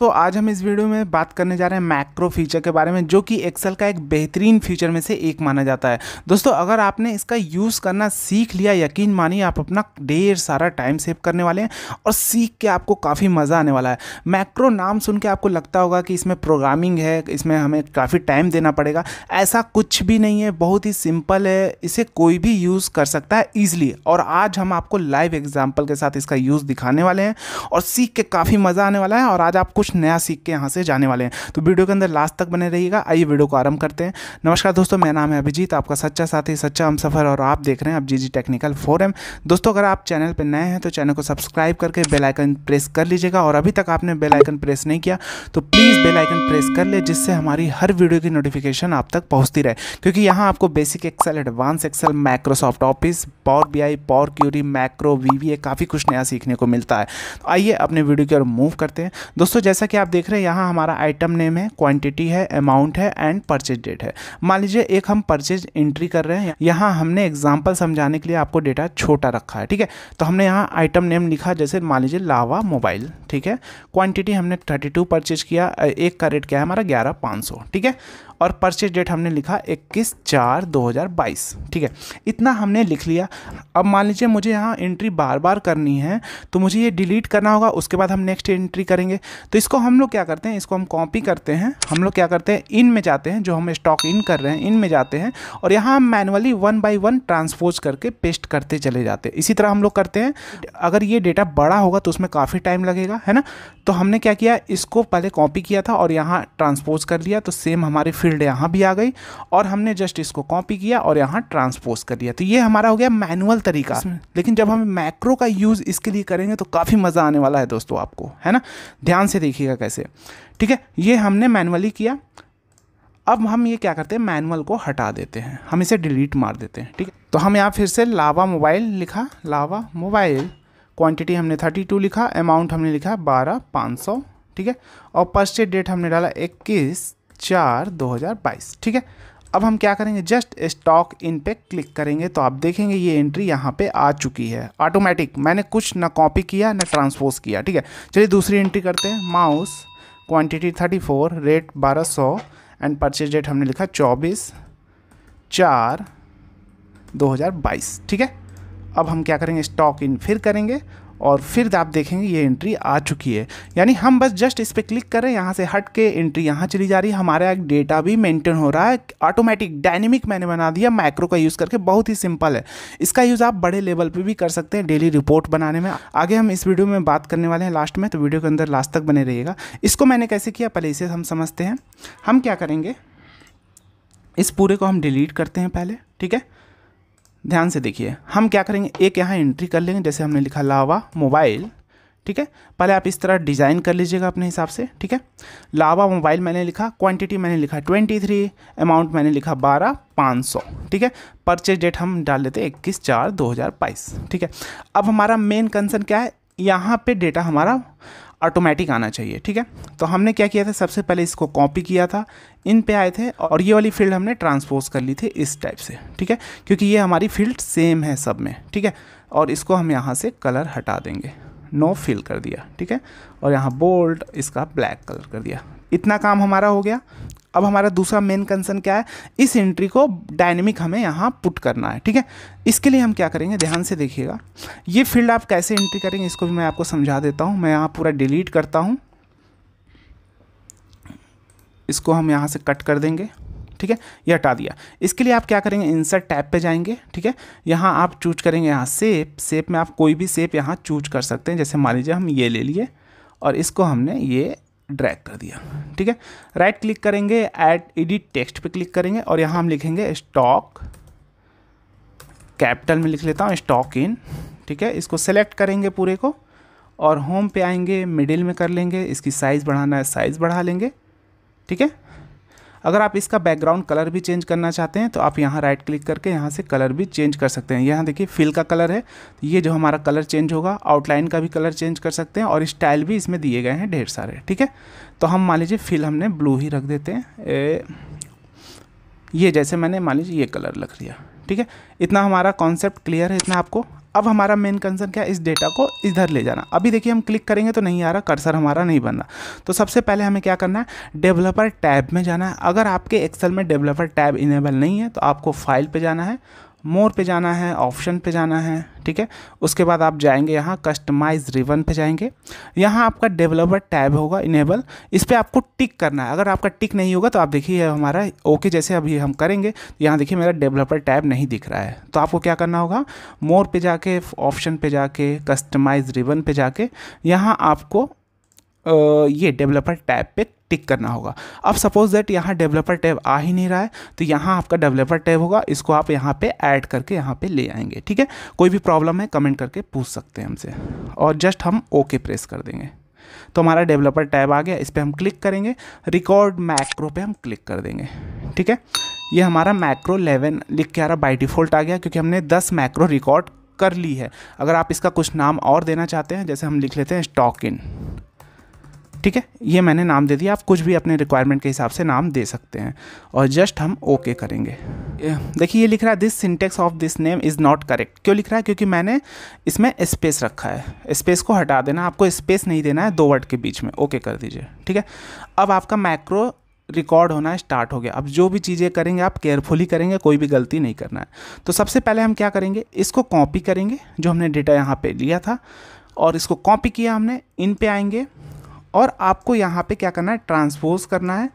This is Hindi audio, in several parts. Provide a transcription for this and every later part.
तो आज हम इस वीडियो में बात करने जा रहे हैं मैक्रो फीचर के बारे में, जो कि एक्सेल का एक बेहतरीन फीचर में से एक माना जाता है। दोस्तों, अगर आपने इसका यूज़ करना सीख लिया, यकीन मानिए, आप अपना ढेर सारा टाइम सेव करने वाले हैं और सीख के आपको काफ़ी मज़ा आने वाला है। मैक्रो नाम सुन के आपको लगता होगा कि इसमें प्रोग्रामिंग है, इसमें हमें काफ़ी टाइम देना पड़ेगा। ऐसा कुछ भी नहीं है, बहुत ही सिंपल है, इसे कोई भी यूज़ कर सकता है ईजिली और आज हम आपको लाइव एग्ज़ाम्पल के साथ इसका यूज़ दिखाने वाले हैं और सीख के काफ़ी मज़ा आने वाला है। और आज आप कुछ नया सीख के यहाँ से जाने वाले हैं। तो वीडियो के अंदर लास्ट तक बने रहिएगा, आइए वीडियो को आरंभ करते हैं। नमस्कार दोस्तों, मेरा नाम है अभिजीत, आपका सच्चा साथी, सच्चा हम सफ़र, और आप देख रहे हैं अब जी जी टेक्निकल फोरम। दोस्तों, अगर आप चैनल पर नए हैं तो चैनल को सब्सक्राइब करके बेलाइकन प्रेस कर लीजिएगा, और अभी तक आपने बेलाइकन प्रेस नहीं किया तो प्लीज़ बेलाइकन प्रेस कर ले, जिससे हमारी हर वीडियो की नोटिफिकेशन आप तक पहुँचती रहे। क्योंकि यहाँ आपको basic Excel advance Excel Microsoft Office Power B I Power Query macro V काफ़ी कुछ नया सीखने को मिलता है। तो आइए अपने वीडियो की ओर मूव करते हैं। दोस्तों, जैसा कि आप देख रहे हैं, यहाँ यहाँ हमारा आइटम नेम है क्वांटिटी है अमाउंट है एंड परचेज डेट है। मान लीजिए, एक हम परचेज एंट्री कर रहे हैं, यहाँ हमने एग्ज़ाम्पल समझाने के लिए आपको डेटा छोटा रखा है, ठीक है? तो हमने यहाँ आइटम नेम लिखा, जैसे मान लीजिए लावा मोबाइल ठीक है? क्वांटिटी हमने थर्टी टू परचेज किया, एक का रेट क्या है? हमारा ग्यारह पाँच सौ, ठीक है? और परचेज डेट हमने लिखा इक्कीस चार दो हज़ार बाईस। ठीक है, इतना हमने लिख लिया। अब मान लीजिए मुझे यहाँ एंट्री बार बार करनी है तो मुझे ये डिलीट करना होगा, उसके बाद हम नेक्स्ट एंट्री करेंगे। तो इसको हम लोग क्या करते हैं, इसको हम कॉपी करते हैं। हम लोग क्या करते हैं, इन में जाते हैं, जो हम स्टॉक इन कर रहे हैं, इन में जाते हैं और यहाँ हम manually one by one transpose करके पेस्ट करते चले जाते हैं। इसी तरह हम लोग करते हैं। अगर ये डेटा बड़ा होगा तो उसमें काफ़ी टाइम लगेगा, है ना? तो हमने क्या किया, इसको पहले कॉपी किया था और यहाँ ट्रांसपोज कर लिया तो सेम हमारी फ़ील्ड यहाँ भी आ गई और हमने जस्ट इसको कॉपी किया और यहाँ ट्रांसपोज कर दिया। तो ये हमारा हो गया मैनुअल तरीका। लेकिन जब हम मैक्रो का यूज़ इसके लिए करेंगे तो काफ़ी मज़ा आने वाला है दोस्तों आपको है ना? ध्यान से देखिएगा कैसे। ठीक है ये हमने मैनुअली किया। अब हम ये क्या करते हैं? मैनुअल को हटा देते हैं। हम इसे डिलीट मार देते हैं ठीक है? तो हम यहाँ फिर से लावा मोबाइल लिखा। लावा मोबाइल क्वांटिटी हमने थर्टी टू लिखा अमाउंट हमने लिखा बारह पाँच सौ ठीक है? और परचेज डेट हमने डाला इक्कीस चार दो हज़ार बाईस, ठीक है? अब हम क्या करेंगे? जस्ट स्टॉक इन पे क्लिक करेंगे तो आप देखेंगे ये एंट्री यहाँ पे आ चुकी है। ऑटोमेटिक मैंने कुछ ना कॉपी किया, ना ट्रांसपोज किया, ठीक है? चलिए दूसरी एंट्री करते हैं। Mouse quantity thirty four rate बारह सौ एंड परचेज डेट हमने लिखा चौबीस, चार दो हज़ार बाईस, ठीक है? अब हम क्या करेंगे? स्टॉक इन फिर करेंगे। और फिर आप देखेंगे ये एंट्री आ चुकी है। यानी हम बस जस्ट इस पर क्लिक करें यहाँ से हट के एंट्री यहाँ चली जा रही है। हमारा एक डेटा भी मेंटेन हो रहा है। ऑटोमेटिक डायनेमिक मैंने बना दिया। मैक्रो का यूज़ करके बहुत ही सिंपल है। इसका यूज़ आप बड़े लेवल पर भी कर सकते हैं डेली रिपोर्ट बनाने में। आगे हम इस वीडियो में बात करने वाले हैं लास्ट में तो वीडियो के अंदर लास्ट तक बने रहिएगा। इसको मैंने कैसे किया? पहले इसे हम समझते हैं। हम क्या करेंगे? इस पूरे को हम डिलीट करते हैं पहले, ठीक है? ध्यान से देखिए, हम क्या करेंगे? एक यहाँ एंट्री कर लेंगे, जैसे हमने लिखा लावा मोबाइल ठीक है? पहले आप इस तरह डिज़ाइन कर लीजिएगा अपने हिसाब से, ठीक है? लावा मोबाइल मैंने लिखा क्वांटिटी मैंने लिखा ट्वेंटी थ्री अमाउंट मैंने लिखा बारह, पाँच सौ, ठीक है? परचेज डेट हम डाल लेते हैं इक्कीस चार दो हज़ार बाईस, ठीक है? अब हमारा मेन कंसर्न क्या है? यहाँ पे डेटा हमारा ऑटोमेटिक आना चाहिए, ठीक है? तो हमने क्या किया था? सबसे पहले इसको कॉपी किया था, इन पे आए थे और ये वाली फ़ील्ड हमने ट्रांसपोज कर ली थी इस टाइप से, ठीक है? क्योंकि ये हमारी फ़ील्ड सेम है सब में, ठीक है? और इसको हम यहाँ से कलर हटा देंगे। नो फिल कर दिया, ठीक है? और यहाँ बोल्ड इसका ब्लैक कलर कर दिया। इतना काम हमारा हो गया। अब हमारा दूसरा मेन कंसर्न क्या है? इस एंट्री को डायनेमिक हमें यहाँ पुट करना है, ठीक है? इसके लिए हम क्या करेंगे? ध्यान से देखिएगा। ये फ़ील्ड आप कैसे एंट्री करेंगे, इसको भी मैं आपको समझा देता हूँ। मैं यहाँ पूरा डिलीट करता हूँ। इसको हम यहाँ से कट कर देंगे, ठीक है? ये हटा दिया। इसके लिए आप क्या करेंगे? इंसर्ट टैब पे जाएँगे, ठीक है? यहाँ आप चूज़ करेंगे यहाँ सेप सेप में आप कोई भी सेप यहाँ चूज़ कर सकते हैं। जैसे मान लीजिए हम ये ले लिए और इसको हमने ये ड्रैग कर दिया। ठीक है? राइट क्लिक करेंगे ऐड एडिट टेक्स्ट पे क्लिक करेंगे और यहाँ हम लिखेंगे स्टॉक कैपिटल में लिख लेता हूँ स्टॉक इन ठीक है? इसको सेलेक्ट करेंगे पूरे को और होम पे आएँगे मिडिल में कर लेंगे, इसकी साइज़ बढ़ाना है साइज़ बढ़ा लेंगे। ठीक है? अगर आप इसका बैकग्राउंड कलर भी चेंज करना चाहते हैं तो आप यहाँ राइट क्लिक करके यहाँ से कलर भी चेंज कर सकते हैं। यहाँ देखिए फिल का कलर है। ये जो हमारा कलर चेंज होगा आउटलाइन का भी कलर चेंज कर सकते हैं और स्टाइल भी इसमें दिए गए हैं ढेर सारे ठीक है? तो हम मान लीजिए फिल हमने ब्लू ही रख देते हैं। ए, ये जैसे मैंने मान लीजिए ये कलर रख लिया ठीक है? इतना हमारा कॉन्सेप्ट क्लियर है इतना आपको अब हमारा मेन कंसर्न क्या है? इस डेटा को इधर ले जाना। अभी देखिए हम क्लिक करेंगे तो नहीं आ रहा कर्सर हमारा नहीं बन रहा। तो सबसे पहले हमें क्या करना है? डेवलपर टैब में जाना है। अगर आपके एक्सेल में डेवलपर टैब इनेबल नहीं है तो आपको फ़ाइल पे जाना है। मोर पे जाना है, ऑप्शन पे जाना है, ठीक है? उसके बाद आप जाएँगे यहाँ कस्टमाइज रिवन पे जाएँगे। यहाँ आपका डेवलपर टैब होगा इनेबल इस पर आपको टिक करना है। अगर आपका टिक नहीं होगा तो आप देखिए हमारा ओके जैसे अभी हम करेंगे। तो यहाँ देखिए, मेरा डेवलपर टैब नहीं दिख रहा है। तो आपको क्या करना होगा? मोर पे जाके, ऑप्शन पे जाके कस्टमाइज रिवन पे जाके, यहाँ आपको ये डेवलपर टैब पे टिक करना होगा। अब सपोज़ दैट यहाँ डेवलपर टैब आ ही नहीं रहा है तो यहाँ आपका डेवलपर टैब होगा, इसको आप यहाँ पे ऐड करके यहाँ पे ले आएँगे, ठीक है? कोई भी प्रॉब्लम है कमेंट करके पूछ सकते हैं हमसे। और जस्ट हम ओके okay प्रेस कर देंगे। तो हमारा डेवलपर टैब आ गया, इस पर हम क्लिक करेंगे रिकॉर्ड मैक्रो पे हम क्लिक कर देंगे, ठीक है? ये हमारा मैक्रो लेवन लिख के आ रहा बाई डिफ़ॉल्ट आ गया, क्योंकि हमने दस मैक्रो रिकॉर्ड कर ली है। अगर आप इसका कुछ नाम और देना चाहते हैं, जैसे हम लिख लेते हैं स्टॉक इन ठीक है? ये मैंने नाम दे दिया। आप कुछ भी अपने रिक्वायरमेंट के हिसाब से नाम दे सकते हैं। और जस्ट हम ओके okay करेंगे। देखिए, ये लिख रहा है this syntax of this name is not correct क्यों लिख रहा है? क्योंकि मैंने इसमें स्पेस रखा है। स्पेस को हटा देना, आपको स्पेस नहीं देना है, दो वर्ड के बीच में। ओके okay कर दीजिए। ठीक है? अब आपका मैक्रो रिकॉर्ड होना स्टार्ट हो गया। अब जो भी चीज़ें करेंगे, आप केयरफुली करेंगे, कोई भी गलती नहीं करना है। तो सबसे पहले हम क्या करेंगे? इसको कॉपी करेंगे, जो हमने डेटा यहाँ पे लिया था। और इसको कॉपी किया हमने, इन पे आएँगे। और आपको यहाँ पे क्या करना है? ट्रांसपोज करना है।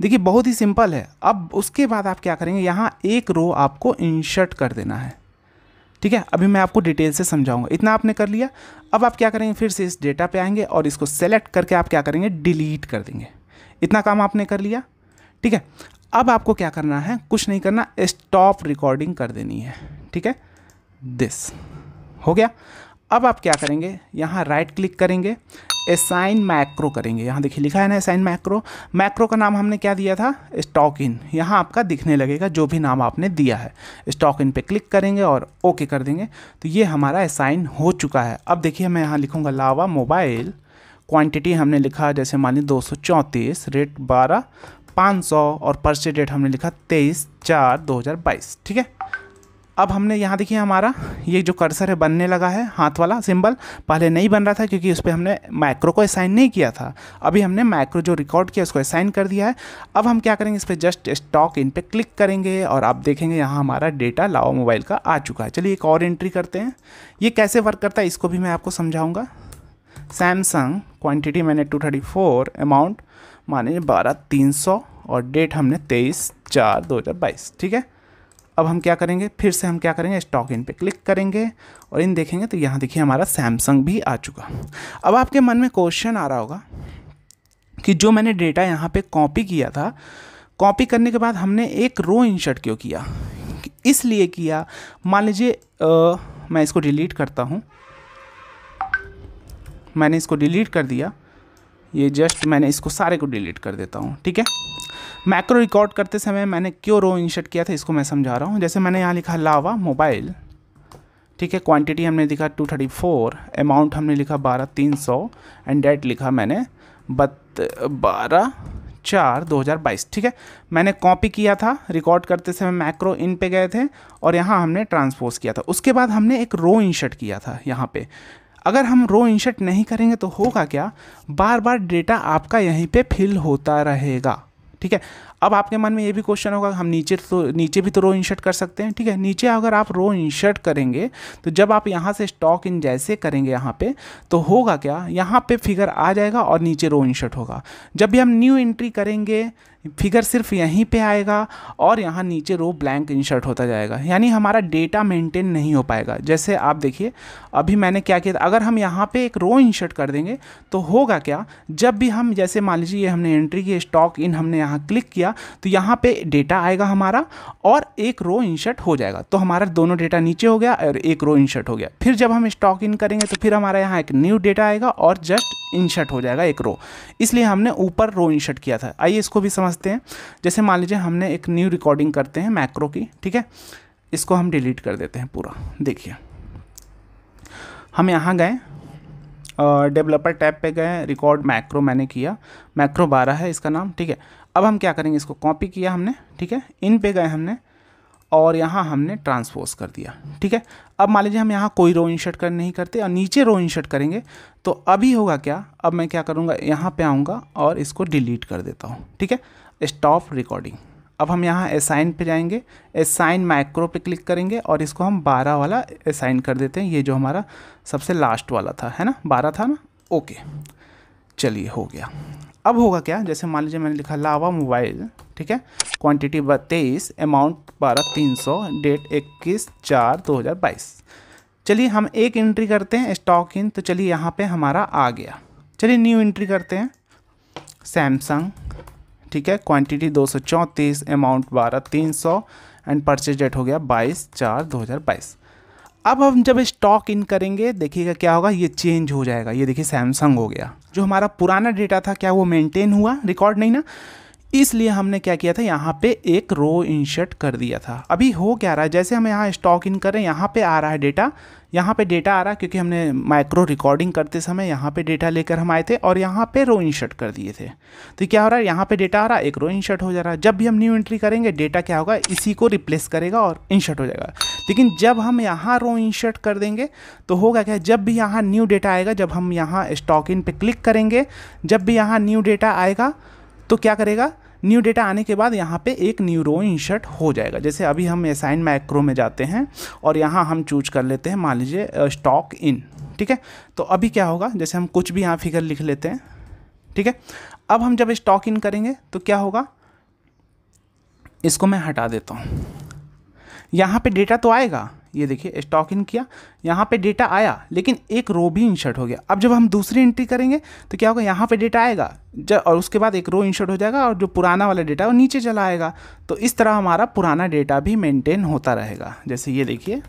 देखिए, बहुत ही सिंपल है। अब उसके बाद आप क्या करेंगे? यहाँ एक रो आपको इंशर्ट कर देना है। ठीक है? अभी मैं आपको डिटेल से समझाऊँगा। इतना आपने कर लिया। अब आप क्या करेंगे? फिर से इस डेटा पे आएँगे और इसको सेलेक्ट करके आप क्या करेंगे? डिलीट कर देंगे। इतना काम आपने कर लिया। ठीक है? अब आपको क्या करना है? कुछ नहीं करना। स्टॉप रिकॉर्डिंग कर देनी है। ठीक है? दिस। हो गया? अब आप क्या करेंगे? यहाँ राइट क्लिक करेंगे असाइन मैक्रो करेंगे। यहाँ देखिए लिखा है ना असाइन मैक्रो मैक्रो का नाम हमने क्या दिया था? स्टॉक इन यहाँ आपका दिखने लगेगा जो भी नाम आपने दिया है। स्टॉक इन पे क्लिक करेंगे और ओके कर देंगे। तो ये हमारा असाइन हो चुका है। अब देखिए मैं यहाँ लिखूँगा लावा मोबाइल क्वांटिटी हमने लिखा, जैसे मान ली दो रेट बारह, पाँच और परसे डेट हमने लिखा तेईस चार दो ठीक है? अब हमने यहाँ देखिए हमारा, ये जो कर्सर है, बनने लगा है, हाथ वाला सिंबल पहले नहीं बन रहा था क्योंकि उस पर हमने मैक्रो को असाइन नहीं किया था। अभी हमने मैक्रो जो रिकॉर्ड किया उसको असाइन कर दिया है। अब हम क्या करेंगे, इस पर जस्ट स्टॉक इन पर क्लिक करेंगे और आप देखेंगे यहाँ हमारा डेटा लाओ मोबाइल का आ चुका है। चलिए एक और एंट्री करते हैं। ये कैसे वर्क करता है, इसको भी मैं आपको समझाऊँगा। सैमसंग क्वान्टिटी मैंने टू थर्टी फोर अमाउंट माने बारह तीन सौ और डेट हमने तेईस चार दो हज़ार बाईस, ठीक है? अब हम क्या करेंगे? फिर से हम क्या करेंगे? स्टॉक इन पे क्लिक करेंगे और इन देखेंगे तो यहाँ देखिए हमारा सैमसंग भी आ चुका। अब आपके मन में क्वेश्चन आ रहा होगा कि जो मैंने डेटा यहाँ पे कॉपी किया था कॉपी करने के बाद हमने एक रो इंशर्ट क्यों किया? इसलिए किया। मान लीजिए मैं इसको डिलीट करता हूँ। मैंने इसको डिलीट कर दिया। ये जस्ट मैंने इसको सारे को डिलीट कर देता हूँ, ठीक है? मैक्रो रिकॉर्ड करते समय मैंने क्यों रो इंशर्ट किया था, इसको मैं समझा रहा हूँ। जैसे मैंने यहाँ लिखा लावा मोबाइल, ठीक है क्वांटिटी हमने लिखा टू थर्टी फोर अमाउंट हमने लिखा बारह तीन सौ एंड डेट लिखा मैंने बत बारह चार दो हज़ार बाईस, ठीक है। मैंने कॉपी किया था रिकॉर्ड करते समय मैक्रो इन पे गए थे, और यहाँ हमने ट्रांसपोज किया था। उसके बाद हमने एक रो इंशर्ट किया था यहाँ पे। अगर हम रो इंशर्ट नहीं करेंगे तो होगा क्या? बार बार डेटा आपका यहीं पे फिल होता रहेगा। ठीक है? अब आपके मन में ये भी क्वेश्चन होगा, हम नीचे तो नीचे भी तो रो इंशर्ट कर सकते हैं, ठीक है? नीचे अगर आप रो इंशर्ट करेंगे तो जब आप यहाँ से स्टॉक इन जैसे करेंगे यहाँ पे तो होगा क्या? यहाँ पे फिगर आ जाएगा और नीचे रो इंशर्ट होगा। जब भी हम न्यू एंट्री करेंगे फिगर सिर्फ़ यहीं पे आएगा और यहाँ नीचे रो ब्लैंक इंशर्ट होता जाएगा। यानी हमारा डेटा मेंटेन नहीं हो पाएगा। जैसे आप देखिए, अभी मैंने क्या किया अगर हम यहाँ पे एक रो इंशर्ट कर देंगे तो होगा क्या? जब भी हम, जैसे मान लीजिए हमने एंट्री की स्टॉक इन हमने यहाँ क्लिक किया तो यहाँ पे डेटा आएगा हमारा और एक रो इंशर्ट हो जाएगा। तो हमारा दोनों डेटा नीचे हो गया और एक रो इंशर्ट हो गया। फिर जब हम स्टॉक इन करेंगे तो फिर हमारा यहाँ एक न्यू डेटा आएगा और जस्ट इंशर्ट हो जाएगा एक रो इसलिए हमने ऊपर रो इंशर्ट किया था। आइए इसको भी समझते हैं। जैसे मान लीजिए हमने एक न्यू रिकॉर्डिंग करते हैं मैक्रो की, ठीक है? इसको हम डिलीट कर देते हैं पूरा। देखिए। हम यहाँ गए डेवलपर टैब पे गए रिकॉर्ड मैक्रो मैंने किया। मैक्रो बारह है इसका नाम, ठीक है? अब हम क्या करेंगे, इसको कॉपी किया हमने, ठीक है? इन पे गए हमने और यहाँ हमने ट्रांसपोज कर दिया, ठीक है? अब मान लीजिए हम यहाँ कोई रो इंशर्ट कर नहीं करते और नीचे रो इंशर्ट करेंगे तो अभी होगा क्या? अब मैं क्या करूँगा, यहाँ पे आऊँगा और इसको डिलीट कर देता हूँ, ठीक है? स्टॉप रिकॉर्डिंग अब हम यहाँ असाइन पे जाएँगे असाइन माइक्रो पे क्लिक करेंगे और इसको हम बारह वाला असाइन कर देते हैं, ये जो हमारा सबसे लास्ट वाला था, है ना? बारह था ना? ओके चलिए, हो गया। अब होगा क्या? जैसे मान लीजिए मैंने लिखा लावा मोबाइल, ठीक है? क्वांटिटी तेईस अमाउंट बारह तीन सौ डेट इक्कीस चार दो हज़ार बाईस। चलिए हम एक एंट्री करते हैं स्टॉक इन तो चलिए यहाँ पे हमारा आ गया। चलिए न्यू एंट्री करते हैं। सैमसंग ठीक है? क्वांटिटी दो सौ चौंतीस अमाउंट बारह तीन सौ एंड परचेज डेट हो गया बाईस चार दो हज़ार बाईस। अब हम जब स्टॉक इन करेंगे, देखिएगा क्या होगा? ये चेंज हो जाएगा। ये देखिए सैमसंग हो गया। जो हमारा पुराना डेटा था क्या वो मेंटेन हुआ? रिकॉर्ड नहीं ना? इसलिए हमने क्या किया था? यहाँ पे एक रो इंशर्ट कर दिया था। अभी हो क्या रहा है? जैसे हम यहाँ स्टॉक इन करें यहाँ पे आ रहा है डेटा यहाँ पे डेटा आ रहा है क्योंकि हमने माइक्रो रिकॉर्डिंग करते समय यहाँ पे डेटा लेकर हम आए थे और यहाँ पे रो इंशर्ट कर दिए थे। तो क्या हो रहा है? यहाँ पे डेटा आ रहा है, एक रो इंशर्ट हो जा रहा है। जब भी हम न्यू एंट्री करेंगे डेटा क्या होगा? इसी को रिप्लेस करेगा और इंशर्ट हो जाएगा। लेकिन जब हम यहाँ रो इंशर्ट कर देंगे तो होगा क्या? जब भी यहाँ न्यू डेटा आएगा, जब हम यहाँ स्टॉक इन पर क्लिक करेंगे, जब भी यहाँ न्यू डेटा आएगा तो क्या करेगा? न्यू डेटा आने के बाद यहाँ पे एक न्यू रो इंशर्ट हो जाएगा। जैसे अभी हम असाइन मैक्रो में जाते हैं और यहाँ हम चूज़ कर लेते हैं, मान लीजिए स्टॉक इन ठीक है? तो अभी क्या होगा? जैसे हम कुछ भी यहाँ फिगर लिख लेते हैं, ठीक है? अब हम जब स्टॉक इन करेंगे तो क्या होगा? इसको मैं हटा देता हूँ। यहाँ पे डेटा तो आएगा। ये देखिए स्टॉक इन किया, यहाँ पे डेटा आया, लेकिन एक रो भी इंशर्ट हो गया। अब जब हम दूसरी एंट्री करेंगे तो क्या होगा? यहाँ पे डेटा आएगा जब और उसके बाद एक रो इंशर्ट हो जाएगा, और जो पुराना वाला डेटा वो नीचे चला आएगा। तो इस तरह हमारा पुराना डेटा भी मेंटेन होता रहेगा। जैसे ये देखिए,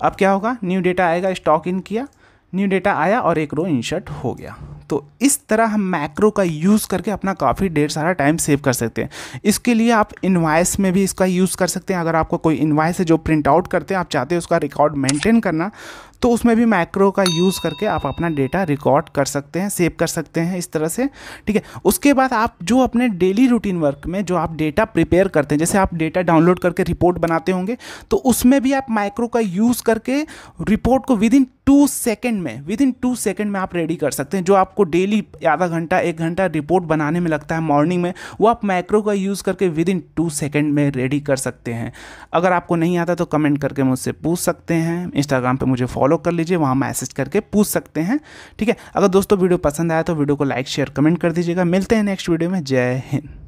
अब क्या होगा? न्यू डेटा आएगा स्टॉक इन किया न्यू डेटा आया, और एक रो इंशर्ट हो गया। तो इस तरह हम मैक्रो का यूज़ करके अपना काफ़ी ढेर सारा टाइम सेव कर सकते हैं। इसके लिए आप इन्वाइस में भी इसका यूज़ कर सकते हैं। अगर आपको कोई इन्वाइस है जो प्रिंट आउट करते हैं, आप चाहते हैं उसका रिकॉर्ड मेंटेन करना तो उसमें भी मैक्रो का यूज़ करके आप अपना डेटा रिकॉर्ड कर सकते हैं सेव कर सकते हैं इस तरह से। ठीक है? उसके बाद आप जो अपने डेली रूटीन वर्क में जो आप डेटा प्रिपेयर करते हैं, जैसे आप डेटा डाउनलोड करके रिपोर्ट बनाते होंगे तो उसमें भी आप माइक्रो का यूज़ करके रिपोर्ट को विद इन टू सेकेंड में विद इन टू सेकेंड में आप रेडी कर सकते हैं। जो आपको डेली आधा घंटा, एक घंटा रिपोर्ट बनाने में लगता है मॉर्निंग में, वो आप मैक्रो का यूज़ करके विद इन टू सेकेंड में रेडी कर सकते हैं। अगर आपको नहीं आता तो कमेंट करके मुझसे पूछ सकते हैं। इंस्टाग्राम पे मुझे फॉलो कर लीजिए, वहाँ मैसेज करके पूछ सकते हैं। ठीक है? अगर दोस्तों वीडियो पसंद आया तो वीडियो को लाइक शेयर कमेंट कर दीजिएगा। मिलते हैं नेक्स्ट वीडियो में। जय हिंद।